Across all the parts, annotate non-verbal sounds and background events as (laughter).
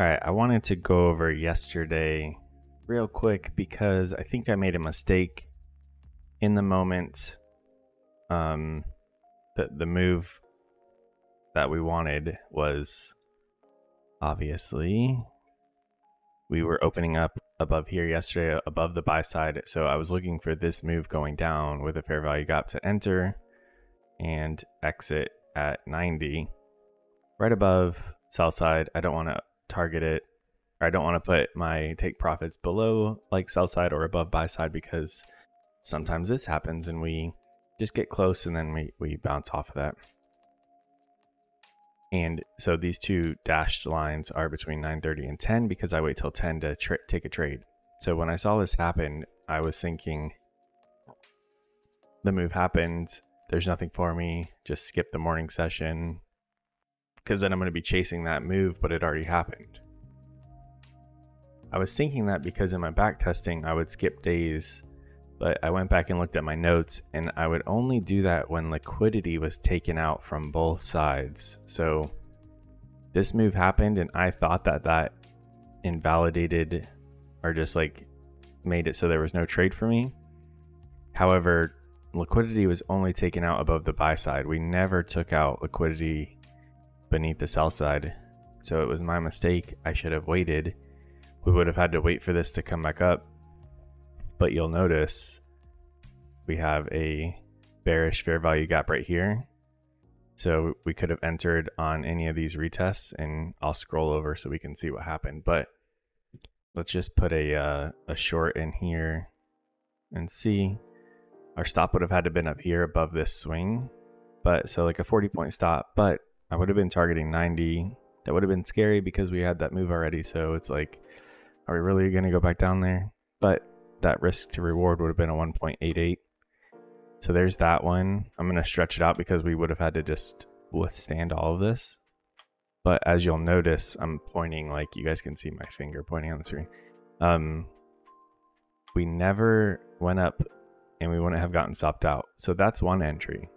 All right, I wanted to go over yesterday real quick because I think I made a mistake in the moment. Um, the the move that we wanted was obviously we were opening up above here yesterday above the buy side so i was looking for this move going down with a fair value gap to enter and exit at 90 right above sell side i don't want to target it. I don't want to put my take profits below like sell side or above buy side because sometimes this happens and we just get close and then we, we bounce off of that. And so these two dashed lines are between 9:30 and 10 because I wait till 10 to take a trade. So when I saw this happen, I was thinking the move happened, there's nothing for me, just skip the morning session because then I'm going to be chasing that move, but it already happened. I was thinking that because in my back testing, I would skip days but I went back and looked at my notes, and I would only do that when liquidity was taken out from both sides. So this move happened, and I thought that that invalidated or just like made it so there was no trade for me. However, liquidity was only taken out above the buy side. We never took out liquidity beneath the sell side. So it was my mistake. I should have waited. We would have had to wait for this to come back up but you'll notice we have a bearish fair value gap right here. So we could have entered on any of these retests and I'll scroll over so we can see what happened. But let's just put a, uh, a short in here and see. Our stop would have had to been up here above this swing. But so like a 40 point stop, but I would have been targeting 90. That would have been scary because we had that move already. So it's like, are we really going to go back down there? But that risk to reward would have been a 1.88. So there's that one. I'm going to stretch it out because we would have had to just withstand all of this. But as you'll notice, I'm pointing like you guys can see my finger pointing on the screen. Um, we never went up and we wouldn't have gotten stopped out. So that's one entry.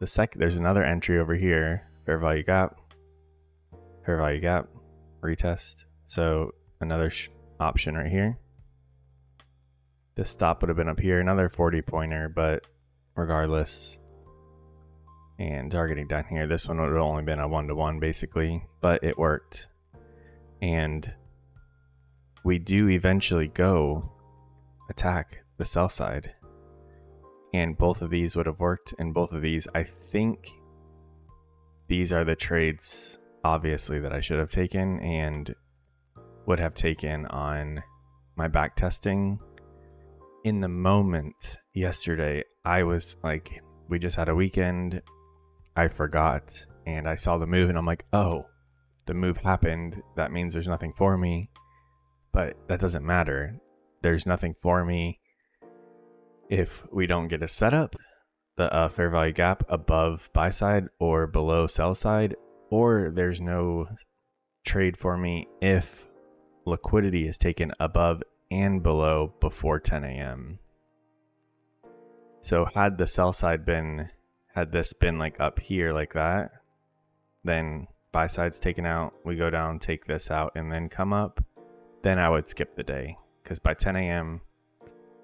The second, there's another entry over here, fair value gap, fair value gap, retest. So another option right here. This stop would have been up here, another 40 pointer, but regardless. And targeting down here, this one would have only been a one to one basically, but it worked. And we do eventually go attack the sell side. And both of these would have worked, and both of these, I think these are the trades, obviously, that I should have taken, and would have taken on my back testing. In the moment yesterday i was like we just had a weekend. I forgot and i saw the move and i'm like oh the move happened. That means there's nothing for me. But that doesn't matter. There's nothing for me if we don't get a setup the uh, fair value gap above buy side or below sell side or there's no trade for me if liquidity is taken above and below before 10 a.m. So had the sell side been, had this been like up here like that, then buy side's taken out, we go down, take this out, and then come up, then I would skip the day. Because by 10 a.m.,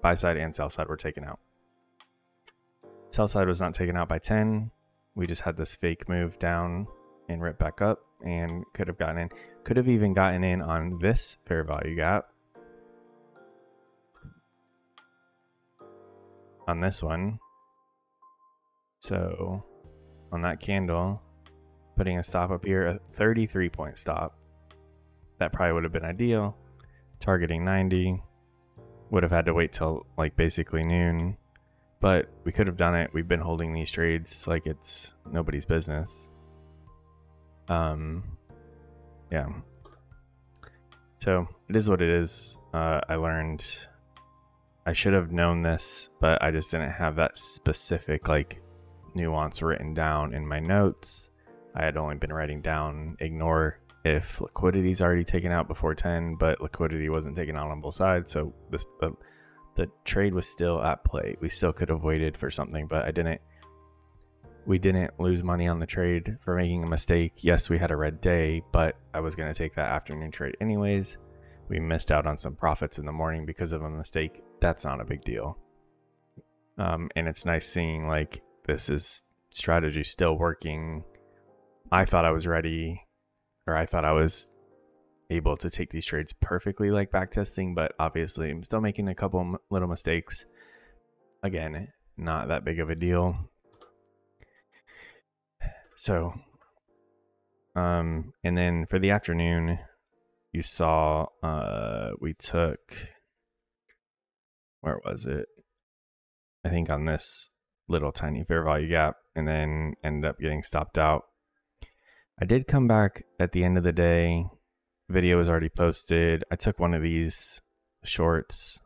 buy side and sell side were taken out. Sell side was not taken out by 10. We just had this fake move down and rip back up and could have gotten in. Could have even gotten in on this fair value gap. On this one. So on that candle, putting a stop up here, a 33 point stop. That probably would have been ideal. Targeting 90. Would have had to wait till like basically noon. But we could have done it. We've been holding these trades like it's nobody's business. Um, yeah. So it is what it is. Uh, I learned I should have known this, but I just didn't have that specific like nuance written down in my notes. I had only been writing down ignore if liquidity is already taken out before 10, but liquidity wasn't taken out on both sides. So the, the, the trade was still at play. We still could have waited for something, but I didn't we didn't lose money on the trade for making a mistake. Yes, we had a red day, but I was going to take that afternoon trade anyways. We missed out on some profits in the morning because of a mistake. That's not a big deal. Um, and it's nice seeing like this is strategy still working. I thought I was ready, or I thought I was able to take these trades perfectly like backtesting, but obviously I'm still making a couple little mistakes. Again, not that big of a deal. So, um, and then for the afternoon, you saw, uh, we took, where was it? I think on this little tiny fair value gap and then ended up getting stopped out. I did come back at the end of the day. Video was already posted. I took one of these shorts.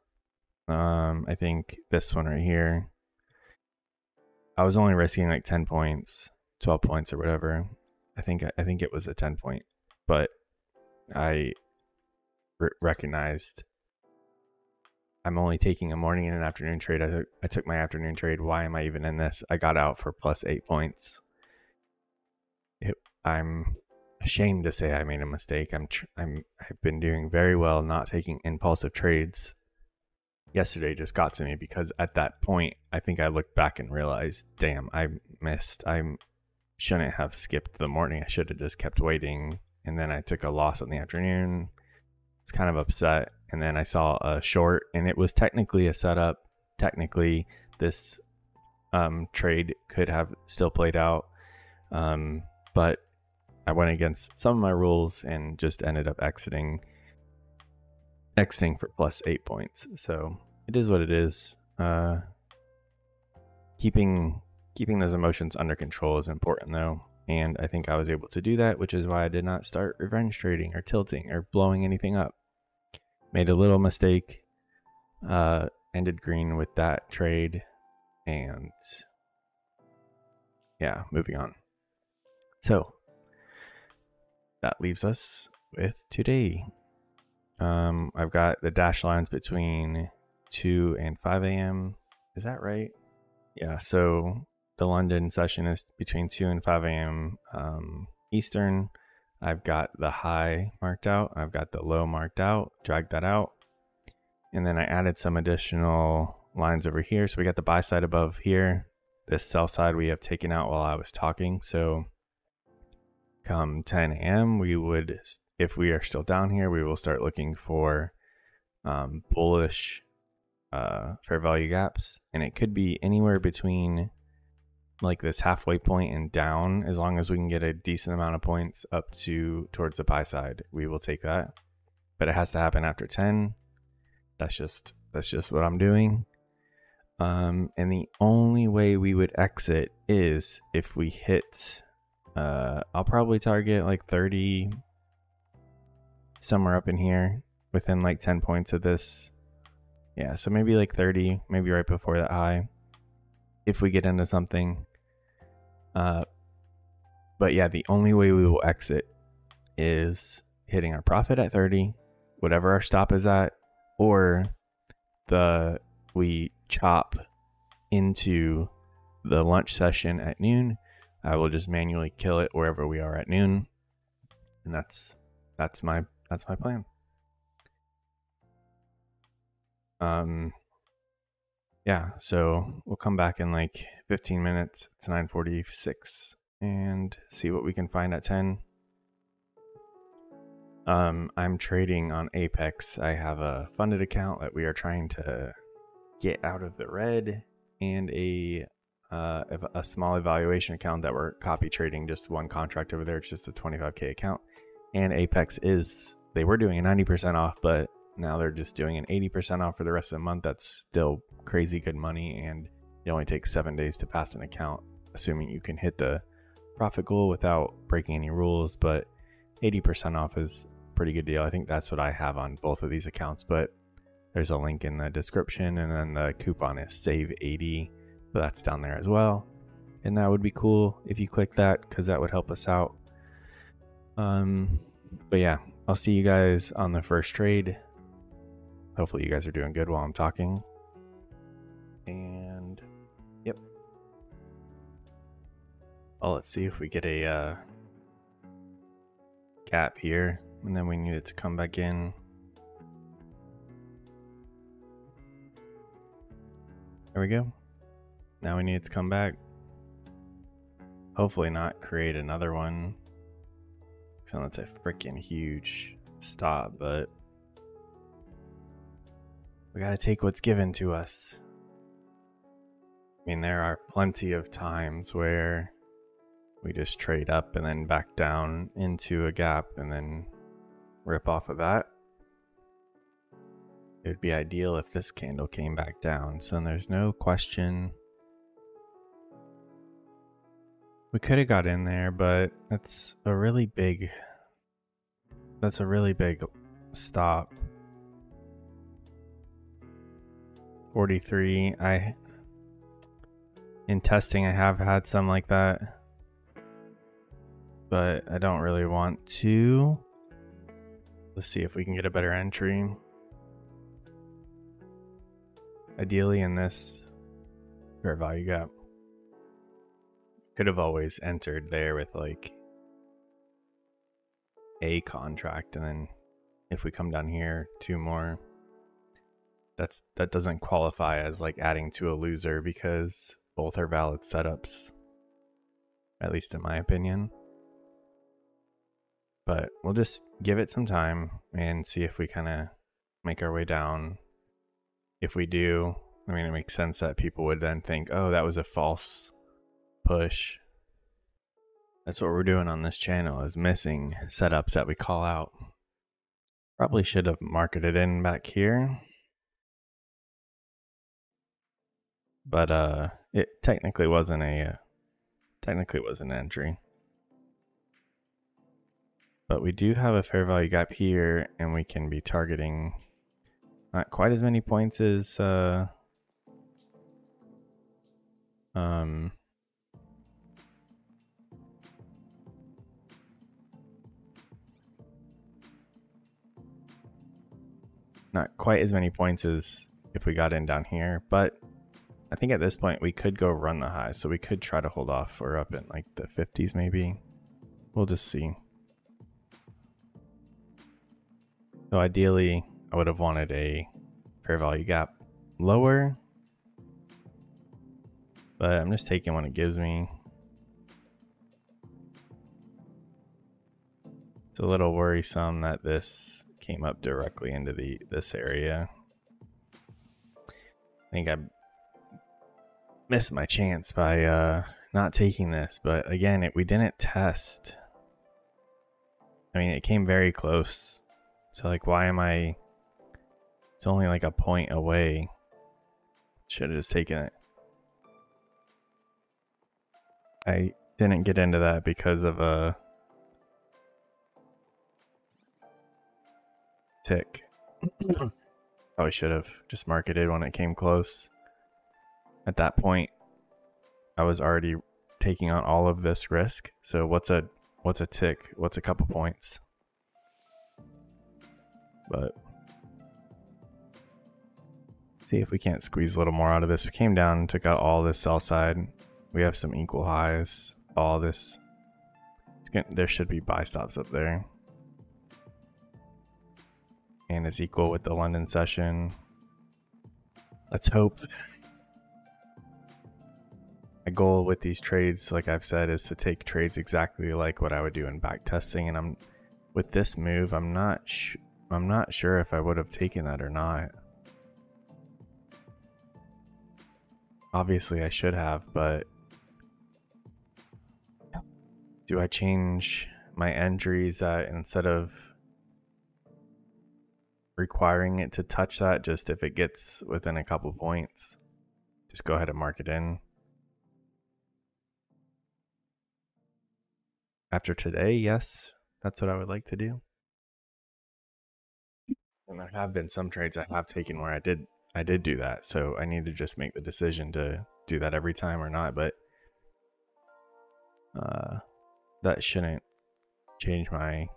Um, I think this one right here. I was only risking like 10 points, 12 points or whatever. I think I think it was a 10 point, but I recognized I'm only taking a morning and an afternoon trade. I took, I took my afternoon trade. Why am I even in this? I got out for plus eight points. I'm ashamed to say I made a mistake. I'm tr- I'm I've been doing very well not taking impulsive trades. Yesterday just got to me because at that point I think I looked back and realized, damn, I missed. I shouldn't have skipped the morning. I should have just kept waiting. And then I took a loss in the afternoon. It's kind of upset and then I saw a short, and it was technically a setup. Technically, this um, trade could have still played out, um, but I went against some of my rules and just ended up exiting, exiting for plus eight points. So it is what it is. Uh, keeping keeping those emotions under control is important, though. And I think I was able to do that, which is why I did not start revenge trading or tilting or blowing anything up made a little mistake. Uh, ended green with that trade, and yeah, moving on. So that leaves us with today. Um, I've got the dash lines between 2 and 5 a.m. Is that right? Yeah, so the London session is between 2 and 5 a.m. Um, Eastern. I've got the high marked out. I've got the low marked out, drag that out. And then I added some additional lines over here. So we got the buy side above here. This sell side we have taken out while I was talking. So come 10 a.m., we would, if we are still down here, we will start looking for um, bullish uh, fair value gaps. And it could be anywhere between like this halfway point and down as long as we can get a decent amount of points up to towards the buy side we will take that but it has to happen after 10 that's just that's just what i'm doing um and the only way we would exit is if we hit uh i'll probably target like 30 somewhere up in here within like 10 points of this yeah so maybe like 30 maybe right before that high if we get into something uh, but yeah, the only way we will exit is hitting our profit at 30, whatever our stop is at, or the we chop into the lunch session at noon. I will just manually kill it wherever we are at noon. And that's that's my that's my plan. Um yeah, so we'll come back in like 15 minutes. It's 9:46 and see what we can find at 10. Um, I'm trading on Apex. I have a funded account that we are trying to get out of the red and a uh, a small evaluation account that we're copy trading just one contract over there. It's just a 25k account. And Apex is they were doing a 90% off, but now they're just doing an 80% off for the rest of the month. That's still crazy good money, and it only takes seven days to pass an account, assuming you can hit the profit goal without breaking any rules. But 80% off is pretty good deal. I think that's what I have on both of these accounts, but there's a link in the description, and then the coupon is save80, but that's down there as well. And that would be cool if you click that because that would help us out. Um, but yeah, I'll see you guys on the first trade. Hopefully, you guys are doing good while I'm talking. And yep. Well, let's see if we get a uh, gap here, and then we need it to come back in. There we go. Now we need to come back. Hopefully not create another one. So that's a freaking huge stop, but we gotta take what's given to us. I mean, there are plenty of times where we just trade up and then back down into a gap and then rip off of that. It would be ideal if this candle came back down, so there's no question. We could have got in there, but that's a really big that's a really big stop. 43. I in testing I have had some like that. But I don't really want to. Let's see if we can get a better entry. Ideally in this fair value gap. Could have always entered there with like a contract and then if we come down here two more. That's that doesn't qualify as like adding to a loser because both are valid setups at least in my opinion. But we'll just give it some time and see if we kind of make our way down. If we do i mean it makes sense that people would then think oh that was a false push that's what we're doing on this channel is missing setups that we call out. Probably should have marketed in back here. But uh it technically wasn't a uh, technically was an entry. But we do have a fair value gap here and we can be targeting not quite as many points as uh um Not quite as many points as if we got in down here, but I think at this point we could go run the high, so we could try to hold off. We're up in like the 50s maybe. We'll just see. So ideally, I would have wanted a fair value gap lower, but I'm just taking what it gives me. It's a little worrisome that this came up directly into the this area. I think I missed my chance by uh, not taking this, but again, it, we didn't test. I mean, it came very close. So like, why am I? It's only like a point away. Should have just taken it. I didn't get into that because of a. Uh, tick. oh, I should have just marketed when it came close. At that point, I was already taking on all of this risk. So what's a what's a tick? What's a couple points? But see if we can't squeeze a little more out of this. We came down took out all this sell side. We have some equal highs. All this. There should be buy stops up there and is equal with the London session. Let's hope. My goal with these trades, like I've said, is to take trades exactly like what I would do in back testing. And I'm with this move, I'm not I'm not sure if I would have taken that or not. Obviously, I should have, but do I change my entries instead of requiring it to touch that just if it gets within a couple points. Just go ahead and mark it in. After today, yes, that's what I would like to do. And there have been some trades I have taken where I did I did do that, so I need to just make the decision to do that every time or not, but uh, that shouldn't change my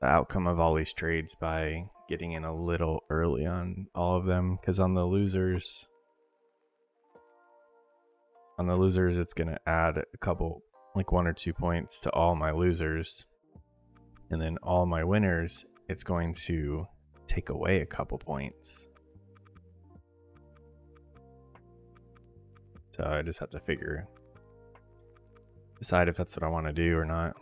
the outcome of all these trades by getting in a little early on all of them because on the losers On the losers, it's going to add a couple, like one or two points to all my losers. And then all my winners, it's going to take away a couple points. So I just have to figure, decide if that's what I want to do or not.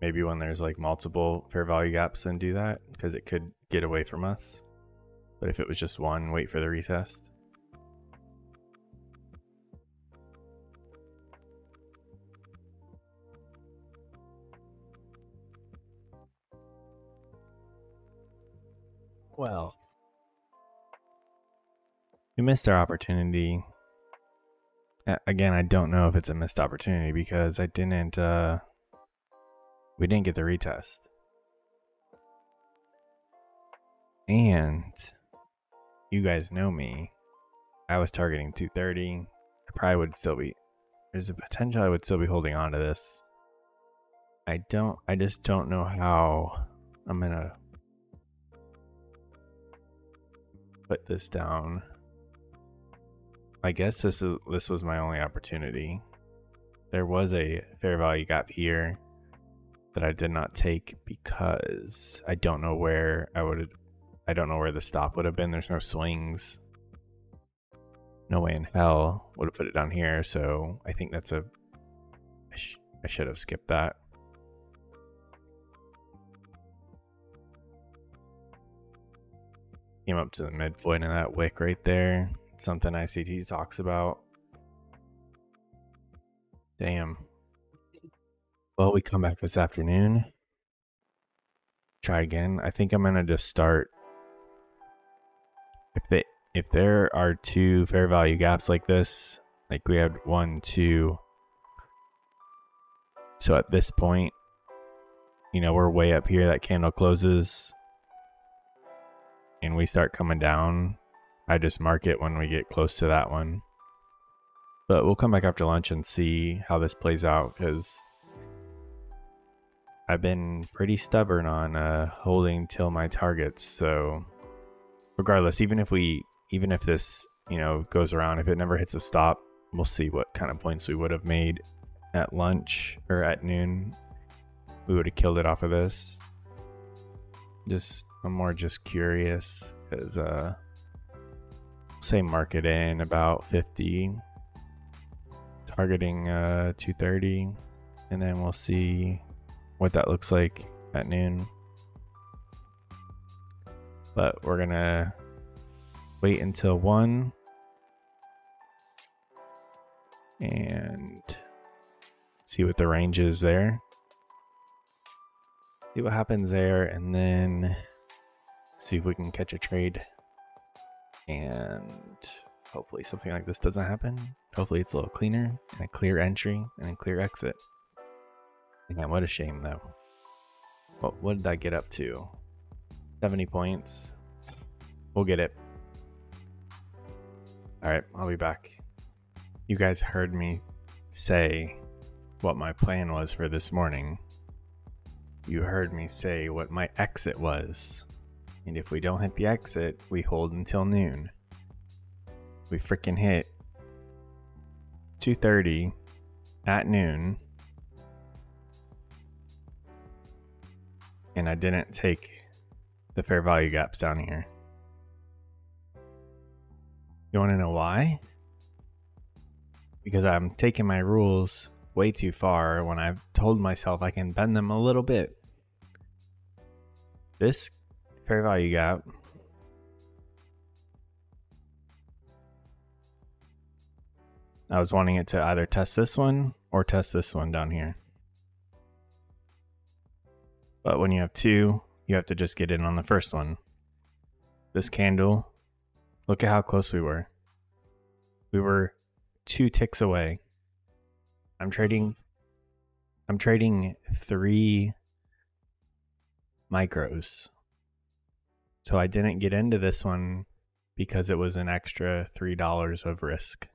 Maybe when there's like multiple fair value gaps, then do that because it could get away from us. But if it was just one, wait for the retest. Well, we missed our opportunity. Again, I don't know if it's a missed opportunity because I didn't, uh, we didn't get the retest. And you guys know me. I was targeting 230. I probably would still be, there's a potential I would still be holding on to this. I don't, I just don't know how I'm to put this down. I guess this is this was my only opportunity. There was a fair value gap here that I did not take because I don't know where I would I don't know where the stop would have been. There's no swings. No way in hell would have put it down here, so I think that's a I, sh I should have skipped that. Came up to the midpoint of that wick right there. Something ICT talks about. Damn. Well, we come back this afternoon. Try again. I think I'm gonna just start. If they, if there are two fair value gaps like this, like we had one, two. So at this point, you know, we're way up here. That candle closes and we start coming down, I just mark it when we get close to that one. But we'll come back after lunch and see how this plays out because I've been pretty stubborn on uh, holding till my targets. So regardless, even if we, even if this, you know, goes around, if it never hits a stop, we'll see what kind of points we would have made at lunch or at noon. We would have killed it off of this. Just I'm more just curious because uh, say market in about 50, targeting uh, 230, and then we'll see what that looks like at noon. But we're gonna wait until one and see what the range is there. See what happens there, and then see if we can catch a trade. And hopefully something like this doesn't happen. Hopefully it's a little cleaner and a clear entry and a clear exit. Again, what a shame though. What, what did I get up to? 70 points. We'll get it. Alright, I'll be back. You guys heard me say what my plan was for this morning. You heard me say what my exit was. And if we don't hit the exit, we hold until noon. We freaking hit 2:30 at noon. And I didn't take the fair value gaps down here. You want to know why? Because I'm taking my rules way too far when I've told myself I can bend them a little bit. This fair value gap. I was wanting it to either test this one or test this one down here. But when you have two, you have to just get in on the first one. This candle, look at how close we were. We were two ticks away. I'm trading I'm trading three micros so I didn't get into this one because it was an extra $3 of risk.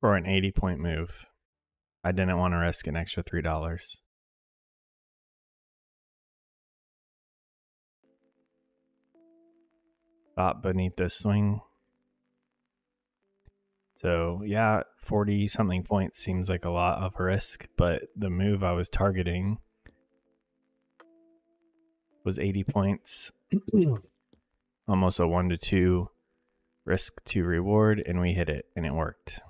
For an 80 point move. I didn't want to risk an extra three dollars. Stop beneath this swing. So yeah, forty something points seems like a lot of risk, but the move I was targeting was eighty points. (clears throat) Almost a one to two risk to reward, and we hit it and it worked.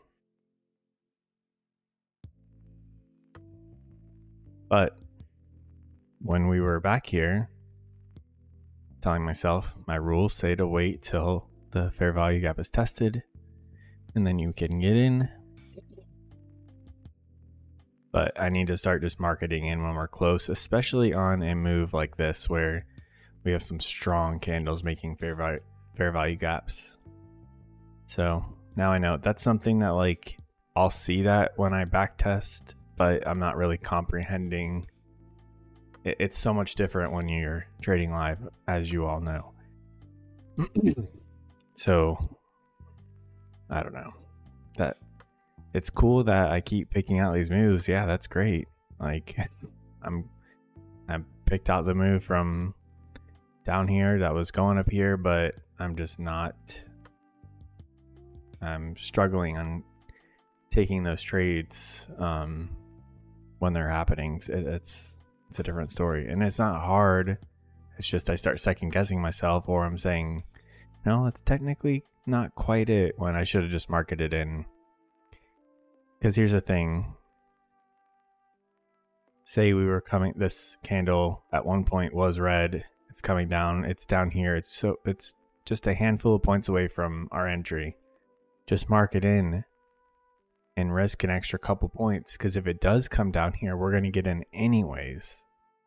But when we were back here, telling myself my rules say to wait till the fair value gap is tested and then you can get in. But I need to start just marketing in when we're close, especially on a move like this where we have some strong candles making fair value, fair value gaps. So now I know that's something that like I'll see that when I back test, but I'm not really comprehending. It's so much different when you're trading live, as you all know. (clears throat) so I don't know. That it's cool that I keep picking out these moves. Yeah, that's great. Like (laughs) I'm I picked out the move from down here that was going up here, but I'm just not I'm struggling on taking those trades um, when they're happening. It, it's it's a different story, and it's not hard. It's just I start second guessing myself, or I'm saying, no, it's technically not quite it when I should have just marketed in. Because here's the thing. Say we were coming, this candle at one point was red. It's coming down. It's down here. It's so it's just a handful of points away from our entry. Just mark it in and risk an extra couple points because if it does come down here, we're going to get in anyways.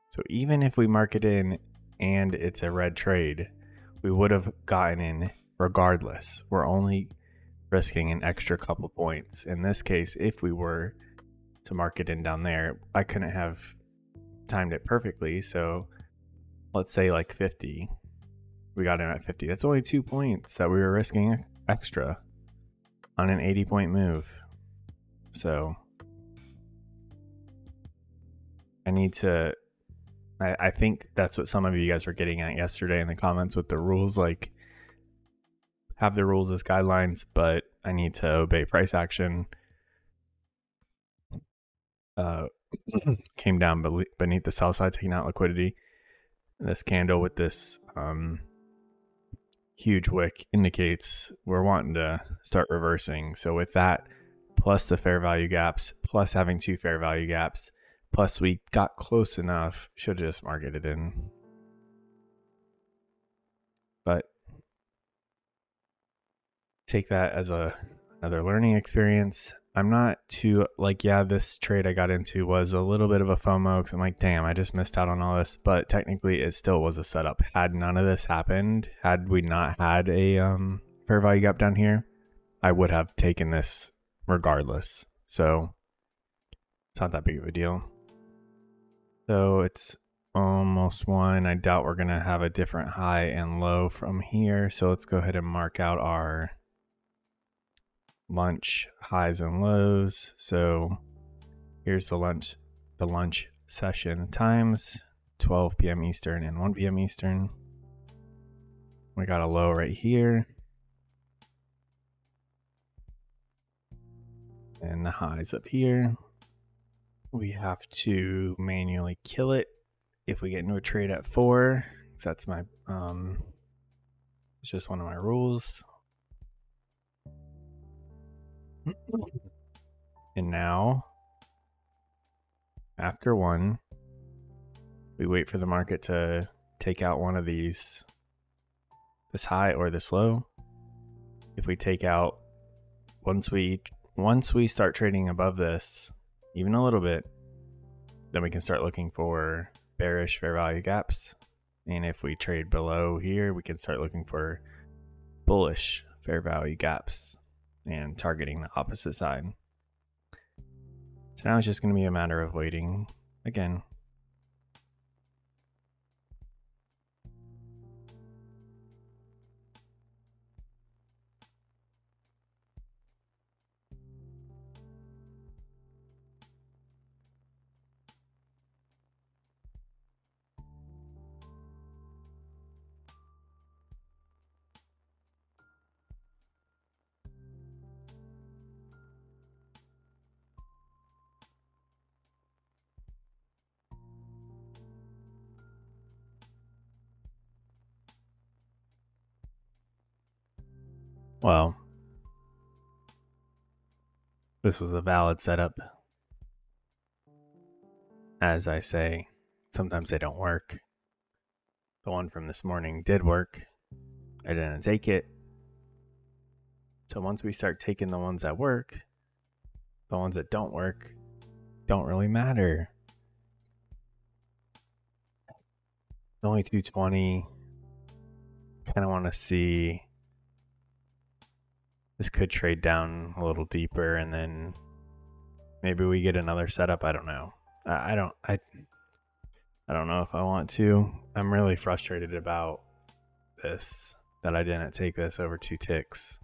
So even if we mark it in and it's a red trade, we would have gotten in regardless. We're only risking an extra couple points. In this case, if we were to mark it in down there, I couldn't have timed it perfectly. So let's say like 50. We got in at 50. That's only two points that we were risking extra on an 80 point move. So I need to. I, I think that's what some of you guys were getting at yesterday in the comments with the rules. Like, have the rules as guidelines, but I need to obey price action. Uh, (clears throat) came down beneath the sell side, taking out liquidity. This candle with this um, huge wick indicates we're wanting to start reversing. So with that, plus the fair value gaps, plus having two fair value gaps, plus we got close enough, should have just market it in. But take that as a another learning experience. I'm not too like, yeah, this trade I got into was a little bit of a FOMO because I'm like, damn, I just missed out on all this. But technically, it still was a setup. Had none of this happened, had we not had a um, fair value gap down here, I would have taken this regardless. So it's not that big of a deal. So it's almost one. I doubt we're going to have a different high and low from here. So let's go ahead and mark out our lunch highs and lows. So here's the lunch the lunch session times 12 p.m. Eastern and 1 p.m. Eastern. We got a low right here. And the highs up here. We have to manually kill it if we get into a trade at four. That's my um it's just one of my rules. (clears throat) And now, after one, we wait for the market to take out one of these, this high or this low. If we take out, once we once we start trading above this, even a little bit, then we can start looking for bearish fair value gaps. And if we trade below here, we can start looking for bullish fair value gaps and targeting the opposite side. So now it's just going to be a matter of waiting again. Well, this was a valid setup. As I say, sometimes they don't work. The one from this morning did work. I didn't take it. So once we start taking the ones that work, the ones that don't work don't really matter. Only 220. Kind of want to see. This could trade down a little deeper and then maybe we get another setup. I don't know. I, don't. I. I don't know if I want to. I'm really frustrated about this that I didn't take this over two ticks.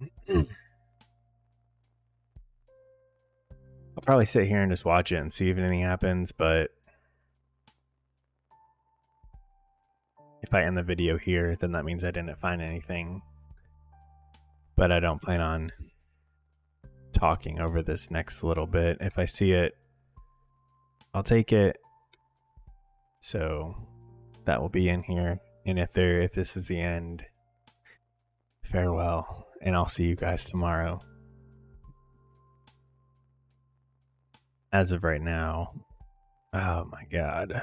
(clears throat) I'll probably sit here and just watch it and see if anything happens, but if I end the video here, then that means I didn't find anything. But I don't plan on talking over this next little bit. If I see it, I'll take it. So that will be in here. And if there if this is the end, farewell and I'll see you guys tomorrow. As of right now, oh my god.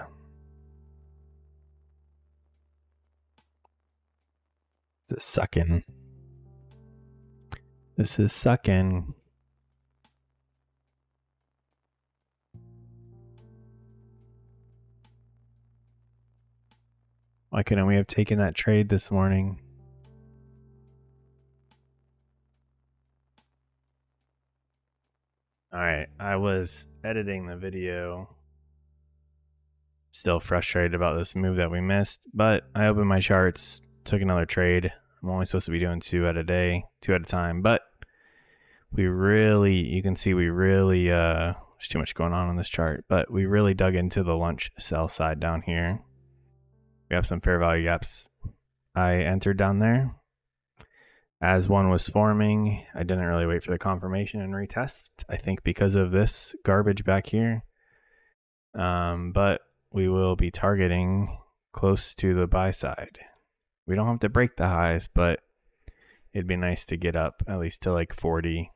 This is sucking. This is sucking. Why couldn't we have taken that trade this morning? All right, I was editing the video. Still frustrated about this move that we missed, but I opened my charts, took another trade. I'm only supposed to be doing two at a day, two at a time, but we really, you can see we really, uh, there's too much going on on this chart, but we really dug into the lunch sell side down here. We have some fair value gaps. I entered down there as one was forming, I didn't really wait for the confirmation and retest. I think because of this garbage back here. Um, but we will be targeting close to the buy side. We don't have to break the highs, but it'd be nice to get up at least to like 40.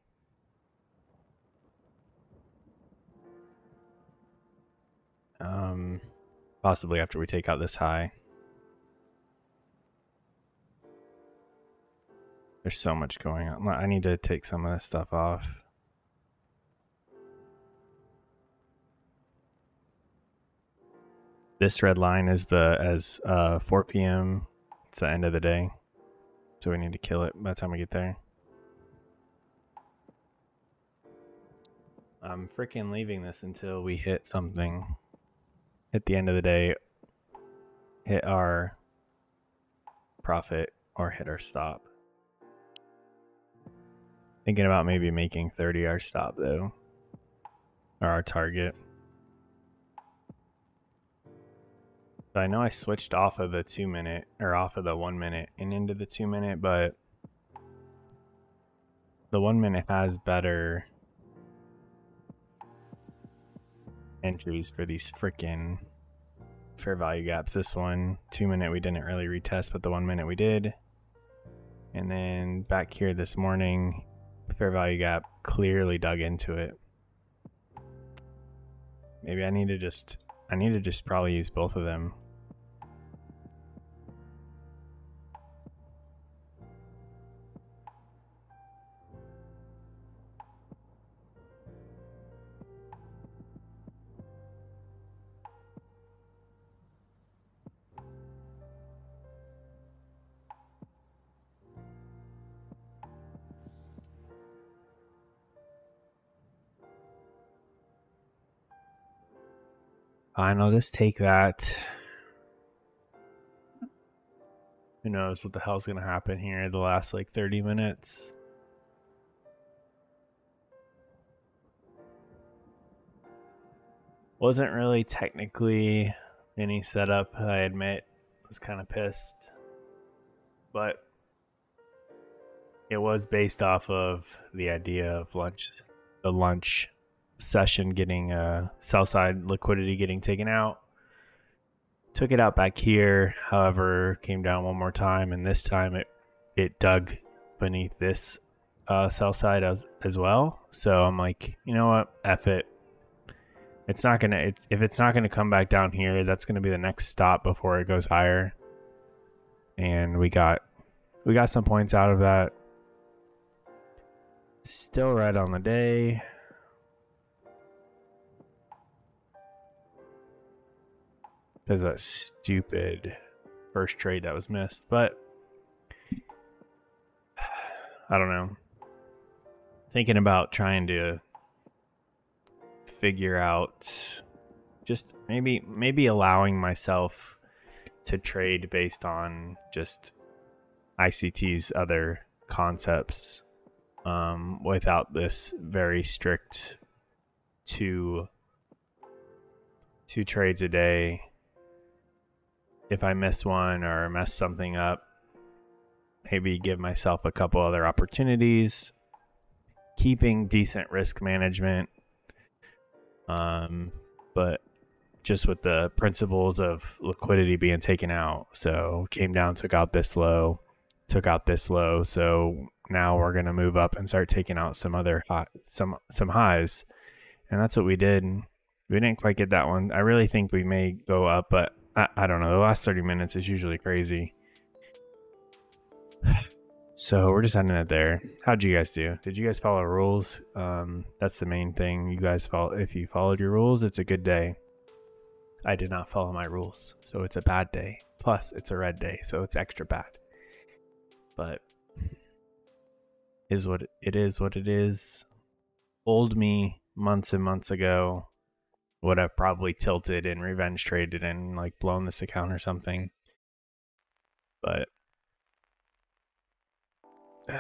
Um, possibly after we take out this high. There's so much going on. I need to take some of this stuff off. This red line is the as uh 4 p.m. It's the end of the day. So we need to kill it by the time we get there. I'm freaking leaving this until we hit something. At the end of the day, hit our profit or hit our stop. Thinking about maybe making 30 our stop though. Or our target. But I know I switched off of the two minute or off of the one minute and into the two minute, but the one minute has better entries for these freaking fair value gaps. This one, two minute, we didn't really retest, but the one minute we did. And then back here this morning, fair value gap clearly dug into it. Maybe I need to just I need to just probably use both of them. Fine, I'll just take that. Who knows what the hell's gonna happen here the last like 30 minutes. Wasn't really technically any setup, I admit. Was kind of pissed. But it was based off of the idea of lunch the lunch session getting uh, sell side liquidity getting taken out. took it out back here. However, came down one more time, and this time it it dug beneath this uh, sell side as as well. So I'm like, you know what, f it. It's not gonna. It, if it's not gonna come back down here, that's gonna be the next stop before it goes higher. And we got we got some points out of that. Still red on the day. Because that stupid first trade that was missed. But (sighs) I don't know. Thinking about trying to figure out just maybe maybe allowing myself to trade based on just ICT's other concepts um, without this very strict two two trades a day. If I miss one or mess something up, maybe give myself a couple other opportunities. Keeping decent risk management, um, but just with the principles of liquidity being taken out. So came down, took out this low, took out this low. So now we're gonna move up and start taking out some other high, some some highs, and that's what we did. We didn't quite get that one. I really think we may go up, but I, I don't know. The last thirty minutes is usually crazy. (sighs) So we're just ending it there. How'd you guys do? Did you guys follow rules? Um, that's the main thing. You guys follow. If you followed your rules, it's a good day. I did not follow my rules, so it's a bad day. Plus, it's a red day, so it's extra bad. But is what it is. What it is. Old me months and months ago would have probably tilted and revenge traded and like blown this account or something. But (sighs)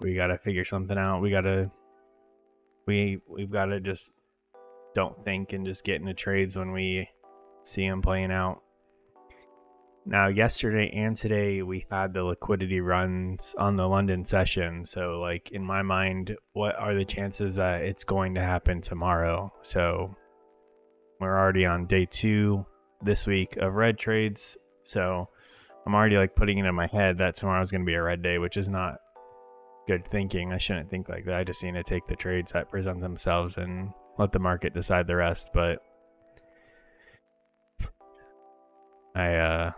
we gotta figure something out. We gotta we we've gotta just don't think and just get into trades when we see them playing out. Now, yesterday and today, we had the liquidity runs on the London session. So, like, in my mind, what are the chances that it's going to happen tomorrow? So, we're already on day two this week of red trades. So, I'm already like putting it in my head that tomorrow's going to be a red day, which is not good thinking. I shouldn't think like that. I just need to take the trades that present themselves and let the market decide the rest. But I uh,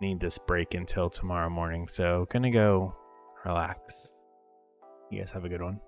need this break until tomorrow morning. So, gonna go relax. You guys have a good one.